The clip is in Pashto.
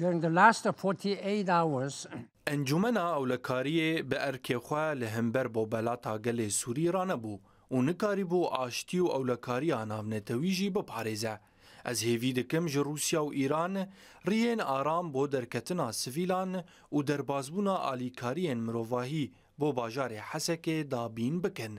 During the last 48 hours انجمنا ئەولەکاریێ بە ئەرکێخوا لە هەمبەر بۆ بەلاتا گەلێ سووری ڕانەبوو و نکاری بۆ ئاشتی و ئەولەکاریا ناونێتەویژی بپارێزە. ئەز هێوی دەکەم ژە رووسیا و ئیران ڕێن ئارام بۆ دەرکەتنا سڤیلان و دەربازبوونا ئالیکاریەن مرۆڤاهی بۆ باژارێ حەسەکێ دابین بکەن.